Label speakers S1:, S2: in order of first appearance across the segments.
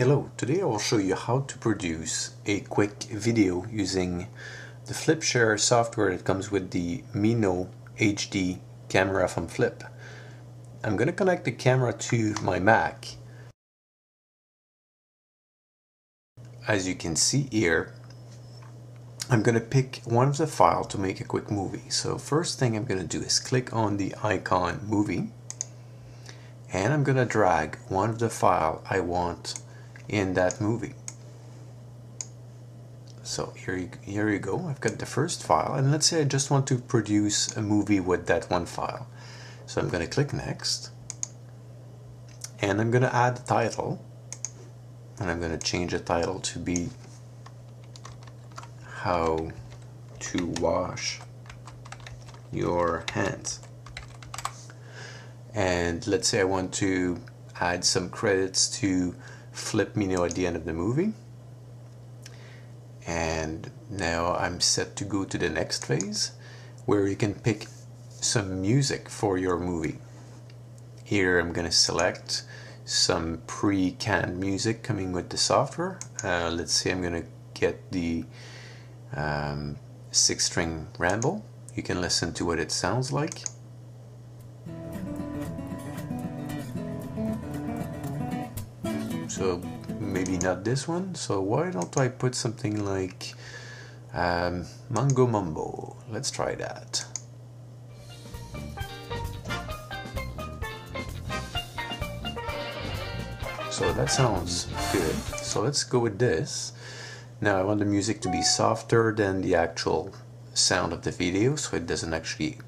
S1: Hello, today I will show you how to produce a quick video using the FlipShare software that comes with the Mino HD camera from Flip. I'm going to connect the camera to my Mac. As you can see here, I'm going to pick one of the files to make a quick movie. So first thing I'm going to do is click on the icon movie and I'm going to drag one of the file I want in that movie. So here you, here you go, I've got the first file and let's say I just want to produce a movie with that one file. So I'm going to click next and I'm going to add the title and I'm going to change the title to be how to wash your hands and let's say I want to add some credits to Flip Mino at the end of the movie and now I'm set to go to the next phase where you can pick some music for your movie here I'm gonna select some pre-canned music coming with the software uh, let's say I'm gonna get the um, six string ramble. You can listen to what it sounds like. So maybe not this one. So why don't I put something like um, Mango Mambo? Let's try that. So that sounds good. So let's go with this. Now I want the music to be softer than the actual sound of the video so it doesn't actually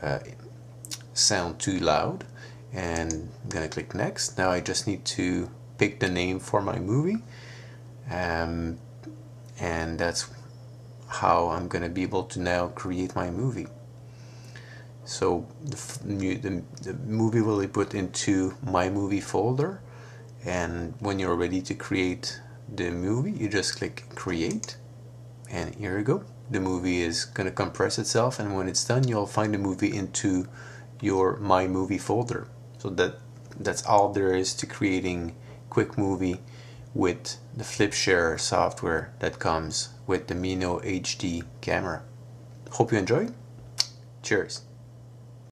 S1: uh, sound too loud and I'm gonna click next. Now I just need to pick the name for my movie. Um, and that's how I'm gonna be able to now create my movie. So the, the, the movie will be put into my movie folder. And when you're ready to create the movie you just click create. And here you go. The movie is going to compress itself. And when it's done you'll find the movie into your my movie folder. So that that's all there is to creating quick movie with the FlipShare software that comes with the Mino HD camera. Hope you enjoyed cheers